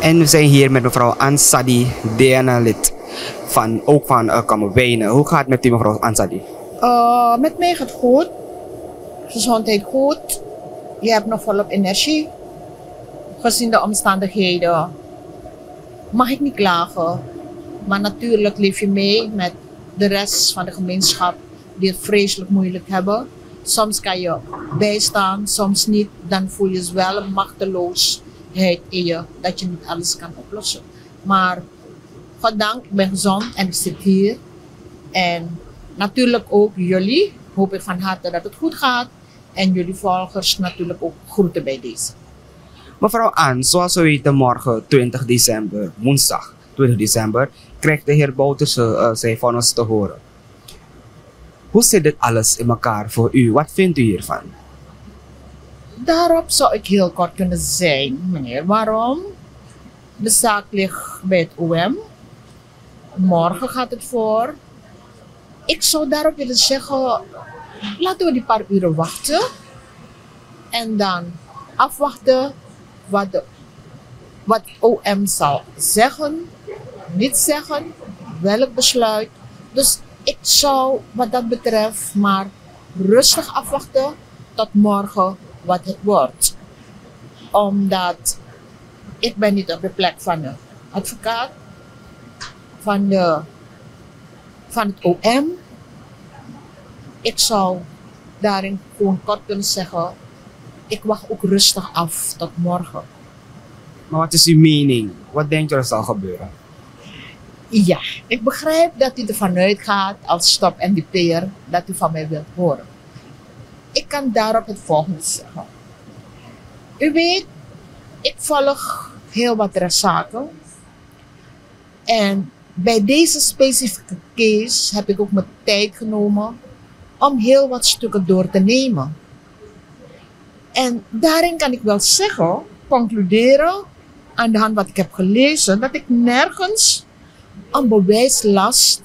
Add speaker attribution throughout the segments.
Speaker 1: En we zijn hier met mevrouw Ansadi Deanalid, van, ook van uh, Kamerwijnen. Hoe gaat het met u mevrouw Ansadi?
Speaker 2: Uh, met mij gaat het goed. Gezondheid goed. Je hebt nog volop energie. Gezien de omstandigheden mag ik niet klagen. Maar natuurlijk leef je mee met de rest van de gemeenschap die het vreselijk moeilijk hebben. Soms kan je bijstaan, soms niet. Dan voel je je wel een machteloosheid in je dat je niet alles kan oplossen. Maar goddank, ik ben gezond en ik zit hier. En natuurlijk ook jullie. Hoop ik van harte dat het goed gaat. En jullie volgers natuurlijk ook groeten bij deze.
Speaker 1: Mevrouw Aan, zoals we weten, morgen 20 december, woensdag 20 december, krijgt de heer Bouterse uh, zijn vonnis te horen. Hoe zit dit alles in elkaar voor u? Wat vindt u hiervan?
Speaker 2: Daarop zou ik heel kort kunnen zijn, meneer. Waarom? De zaak ligt bij het OM. Morgen gaat het voor. Ik zou daarop willen zeggen, laten we die paar uren wachten. En dan afwachten wat, de, wat OM zal zeggen, niet zeggen, welk besluit. Dus ik zou wat dat betreft maar rustig afwachten tot morgen wat het wordt. Omdat ik ben niet op de plek van de advocaat, van, de, van het OM. Ik zou daarin gewoon kort kunnen zeggen, ik wacht ook rustig af tot morgen.
Speaker 1: Maar wat is uw mening? Wat denkt u er zal gebeuren?
Speaker 2: Ja, ik begrijp dat u ervan uitgaat als stop NDP'er dat u van mij wilt horen. Ik kan daarop het volgende zeggen. U weet, ik volg heel wat rechtszaken. En bij deze specifieke case heb ik ook mijn tijd genomen om heel wat stukken door te nemen. En daarin kan ik wel zeggen, concluderen, aan de hand wat ik heb gelezen, dat ik nergens een bewijslast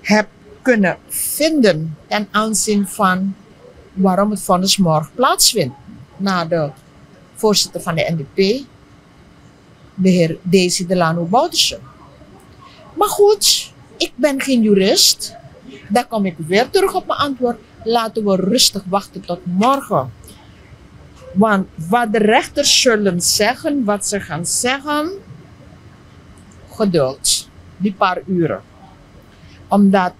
Speaker 2: heb kunnen vinden ten aanzien van waarom het vonnis morgen plaatsvindt. Na de voorzitter van de NDP, de heer Daisy Delano Bouterse. Maar goed, ik ben geen jurist. Daar kom ik weer terug op mijn antwoord. Laten we rustig wachten tot morgen. Want wat de rechters zullen zeggen, wat ze gaan zeggen, geduld. Die paar uren. Omdat,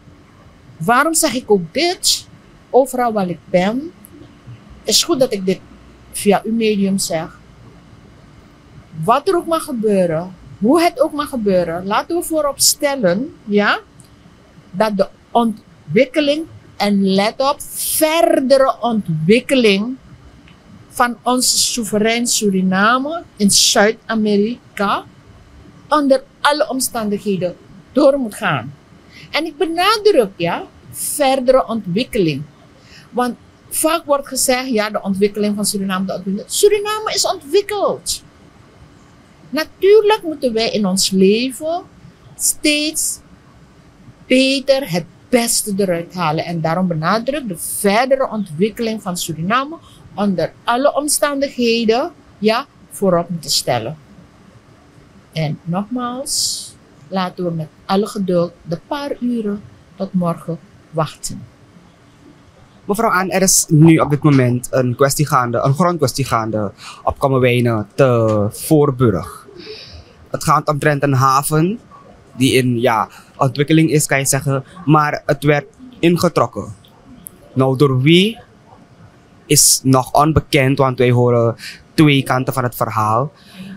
Speaker 2: waarom zeg ik ook dit? Overal waar ik ben, is goed dat ik dit via uw medium zeg. Wat er ook mag gebeuren, hoe het ook mag gebeuren, laten we voorop stellen, ja, dat de ontwikkeling, en let op, verdere ontwikkeling van onze soeverein Suriname in Zuid-Amerika onder alle omstandigheden door moet gaan. En ik benadruk, ja, verdere ontwikkeling. Want vaak wordt gezegd, ja, de ontwikkeling van Suriname, de ontwikkeling. Suriname is ontwikkeld. Natuurlijk moeten wij in ons leven steeds beter het beste eruit halen. En daarom benadruk de verdere ontwikkeling van Suriname onder alle omstandigheden ja, voorop moeten stellen. En nogmaals, laten we met alle geduld de paar uren tot morgen wachten.
Speaker 1: Mevrouw Aan, er is nu op dit moment een kwestie gaande, een grondkwestie gaande op Kammerwijnen te Voorburg. Het gaat omtrent een haven die in ja, ontwikkeling is, kan je zeggen, maar het werd ingetrokken. Nou, door wie is nog onbekend, want wij horen twee kanten van het verhaal.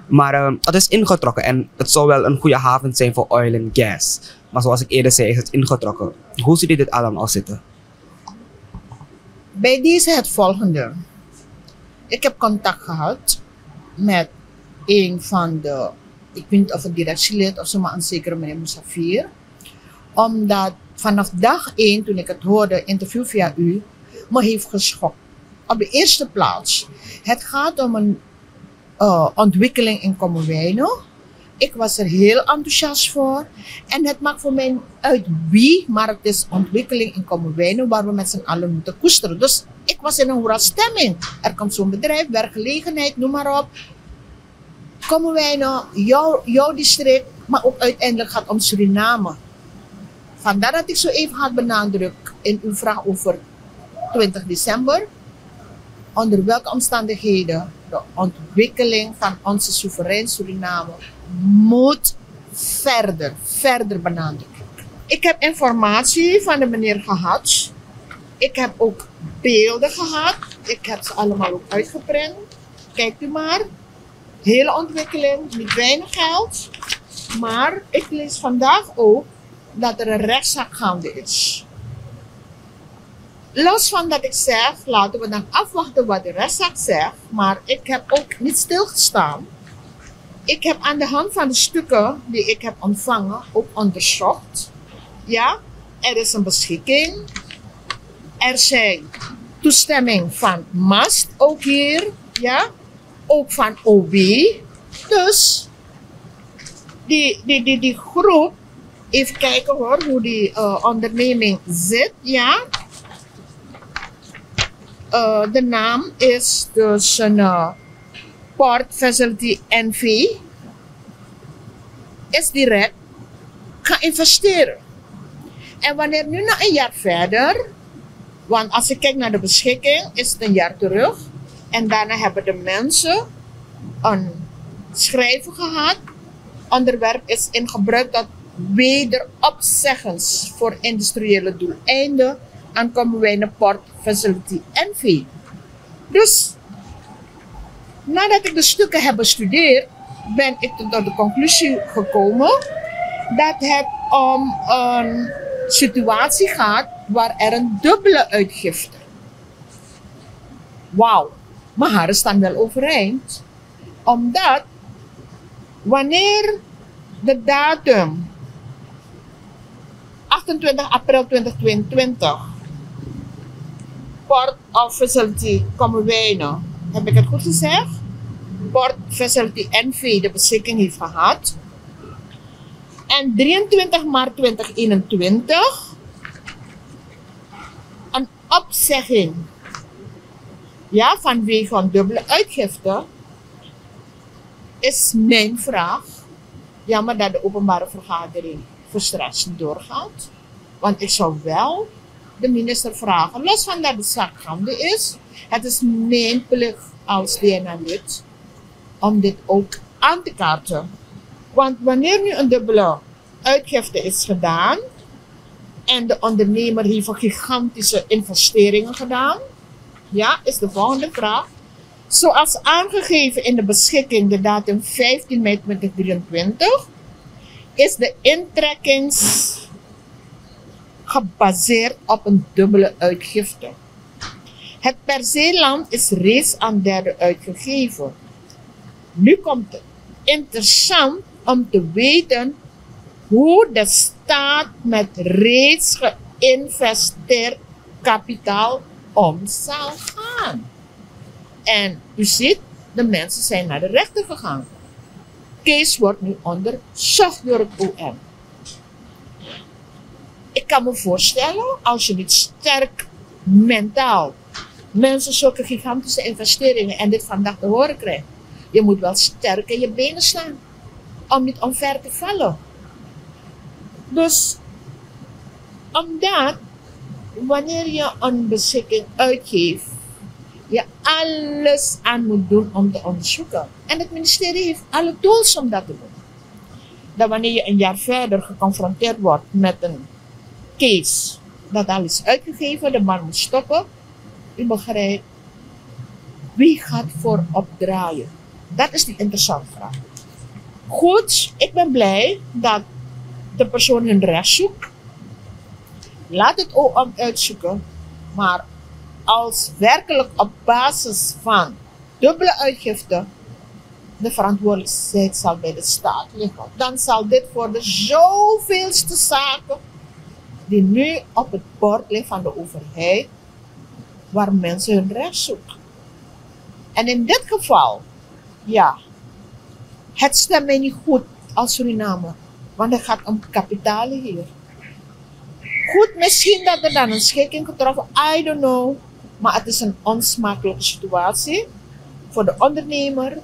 Speaker 1: Maar uh, het is ingetrokken en het zou wel een goede haven zijn voor oil en gas. Maar zoals ik eerder zei, is het ingetrokken. Hoe ziet dit allemaal zitten?
Speaker 2: Bij deze het volgende. Ik heb contact gehad met een van de, ik weet niet of het directielid of zo, maar een zekere meneer Moussafir. Omdat vanaf dag 1, toen ik het hoorde, interview via u, me heeft geschokt op de eerste plaats. Het gaat om een uh, ontwikkeling in Comoreno. Ik was er heel enthousiast voor. En het maakt voor mij uit wie, maar het is ontwikkeling in Comoreno waar we met z'n allen moeten koesteren. Dus ik was in een hoera stemming. Er komt zo'n bedrijf, werkgelegenheid, noem maar op. komen wij nou, jouw, jouw district, maar ook uiteindelijk gaat om Suriname. Vandaar dat ik zo even had benadrukt in uw vraag over 20 december. Onder welke omstandigheden de ontwikkeling van onze soeverein Suriname moet verder, verder benadrukt. Ik heb informatie van de meneer gehad. Ik heb ook beelden gehad. Ik heb ze allemaal ook uitgeprint. Kijkt u maar. Hele ontwikkeling, niet weinig geld. Maar ik lees vandaag ook dat er een rechtszaak gaande is. Los van dat ik zeg, laten we dan afwachten wat de rechtszaak zegt. Maar ik heb ook niet stilgestaan. Ik heb aan de hand van de stukken die ik heb ontvangen ook onderzocht. Ja, er is een beschikking. Er zijn toestemming van MAST ook hier. Ja, ook van OB. Dus die, die, die, die groep, even kijken hoor, hoe die uh, onderneming zit. Ja, uh, de naam is dus een uh, Port Facility NV. Is direct gaan investeren. En wanneer nu nog een jaar verder, want als ik kijk naar de beschikking, is het een jaar terug. En daarna hebben de mensen een schrijven gehad. Onderwerp is in gebruik dat wederopzeggens voor industriële doeleinden aan komen wij naar Port Facility NV. Dus nadat ik de stukken heb bestudeerd, ben ik tot de conclusie gekomen dat het om een situatie gaat waar er een dubbele uitgifte. Wauw, mijn haren staan wel overeind. Omdat wanneer de datum 28 april 2022 Port of Facility Kommerwijnen, heb ik het goed gezegd? Port Facility NV de beschikking heeft gehad en 23 maart 2021 een opzegging ja, vanwege een dubbele uitgifte is mijn vraag. Jammer dat de openbare vergadering voor doorgaat. Want ik zou wel de minister vragen, los van dat de zaak gaande is, het is mijn plicht als DNA-lid om dit ook aan te kaarten. Want wanneer nu een dubbele uitgifte is gedaan en de ondernemer heeft gigantische investeringen gedaan, ja, is de volgende vraag. Zoals aangegeven in de beschikking, de datum 15 mei 2023, is de intrekkings gebaseerd op een dubbele uitgifte. Het perceelland is reeds aan derde uitgegeven. Nu komt het interessant om te weten hoe de staat met reeds geïnvesteerd kapitaal om zal gaan. En u ziet, de mensen zijn naar de rechter gegaan. Kees wordt nu onderzocht door het OM. Ik kan me voorstellen, als je niet sterk mentaal mensen zulke gigantische investeringen en dit vandaag te horen krijgt, je moet wel sterk in je benen staan om niet omver te vallen. Dus omdat wanneer je een beschikking uitgeeft, je alles aan moet doen om te onderzoeken. En het ministerie heeft alle tools om dat te doen. Dat wanneer je een jaar verder geconfronteerd wordt met een case dat al is uitgegeven, de man moet stoppen. U begrijpt, wie gaat voor opdraaien? Dat is die interessante vraag. Goed, ik ben blij dat de persoon hun recht zoekt. Laat het OM uitzoeken, maar als werkelijk op basis van dubbele uitgifte de verantwoordelijkheid zal bij de staat liggen, dan zal dit voor de zoveelste zaken die nu op het bord liggen van de overheid, waar mensen hun recht zoeken. En in dit geval, ja, het stemt mij niet goed als Suriname, want er gaat om kapitalen hier. Goed, misschien dat er dan een schikking getroffen, I don't know. Maar het is een onsmakelijke situatie voor de ondernemer,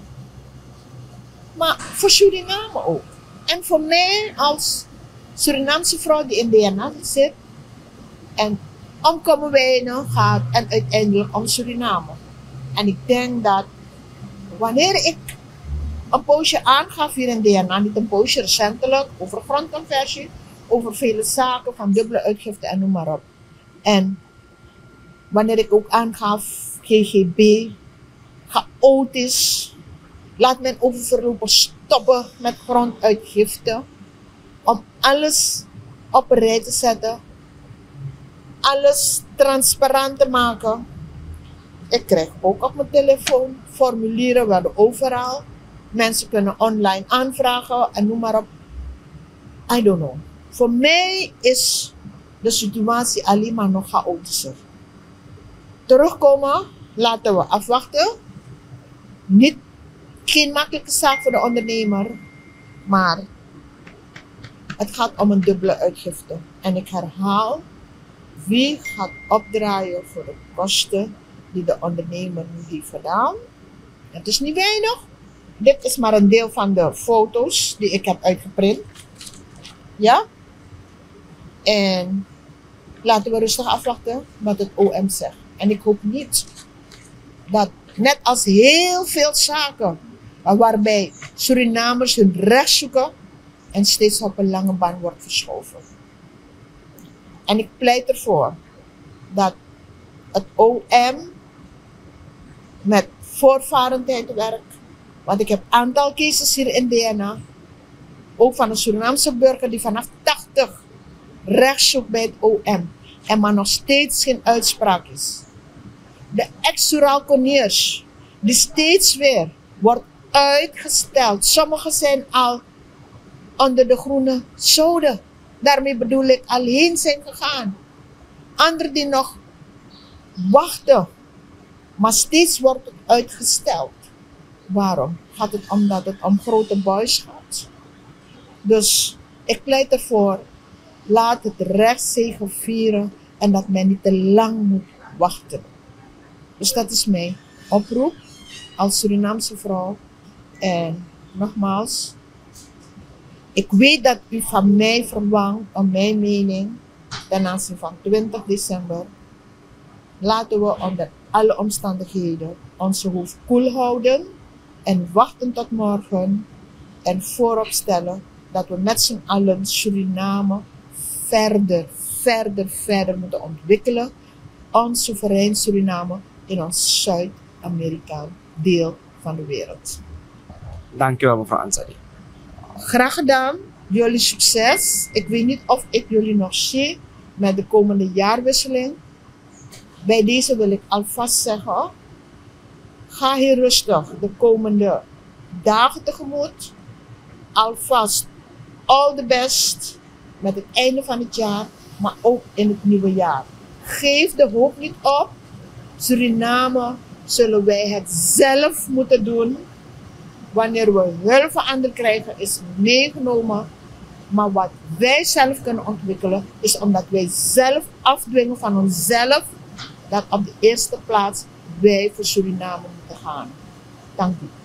Speaker 2: maar voor Suriname ook. En voor mij als Surinaamse vrouw die in DNA zit en om Kommerwijnen gaat en uiteindelijk om Suriname. En ik denk dat wanneer ik een poosje aangaf hier in DNA, niet een poosje recentelijk, over grondconversie, over vele zaken van dubbele uitgifte en noem maar op. En wanneer ik ook aangaf GGB, chaotisch, laat men oververlopen stoppen met gronduitgifte, om alles op een rij te zetten, alles transparant te maken. Ik krijg ook op mijn telefoon formulieren waar overal. Mensen kunnen online aanvragen en noem maar op. I don't know. Voor mij is de situatie alleen maar nog chaotischer. Terugkomen, laten we afwachten. Niet, geen makkelijke zaak voor de ondernemer, maar het gaat om een dubbele uitgifte. En ik herhaal, wie gaat opdraaien voor de kosten die de ondernemer heeft gedaan? Het is niet weinig. Dit is maar een deel van de foto's die ik heb uitgeprint. Ja? En laten we rustig afwachten wat het OM zegt. En ik hoop niet dat, net als heel veel zaken, waarbij Surinamers hun recht zoeken en steeds op een lange baan wordt verschoven. En ik pleit ervoor dat het OM met voorvarendheid werkt. Want ik heb een aantal cases hier in DNA, ook van een Surinaamse burger die vanaf 80 recht zoekt bij het OM en maar nog steeds geen uitspraak is. De ex-suralconiers, die steeds weer wordt uitgesteld. Sommigen zijn al onder de groene zoden. Daarmee bedoel ik al heen zijn gegaan. Anderen die nog wachten, maar steeds wordt het uitgesteld. Waarom? Gaat het omdat het om grote boys gaat? Dus ik pleit ervoor Laat het recht vieren en dat men niet te lang moet wachten. Dus dat is mijn oproep als Surinaamse vrouw. En nogmaals, ik weet dat u van mij verwacht, om mijn mening, ten aanzien van 20 december. Laten we onder alle omstandigheden onze hoofd koel houden en wachten tot morgen en voorop stellen dat we met z'n allen Suriname verder, verder, verder moeten ontwikkelen. Ons soeverein Suriname in ons Zuid-Amerika deel van de wereld.
Speaker 1: Dankjewel mevrouw Ansari.
Speaker 2: Graag gedaan. Jullie succes. Ik weet niet of ik jullie nog zie met de komende jaarwisseling. Bij deze wil ik alvast zeggen, ga hier rustig de komende dagen tegemoet. Alvast all the best met het einde van het jaar, maar ook in het nieuwe jaar. Geef de hoop niet op. Suriname zullen wij het zelf moeten doen. Wanneer we hulp van anderen krijgen, is meegenomen. Maar wat wij zelf kunnen ontwikkelen, is omdat wij zelf afdwingen van onszelf dat op de eerste plaats wij voor Suriname moeten gaan. Dank u.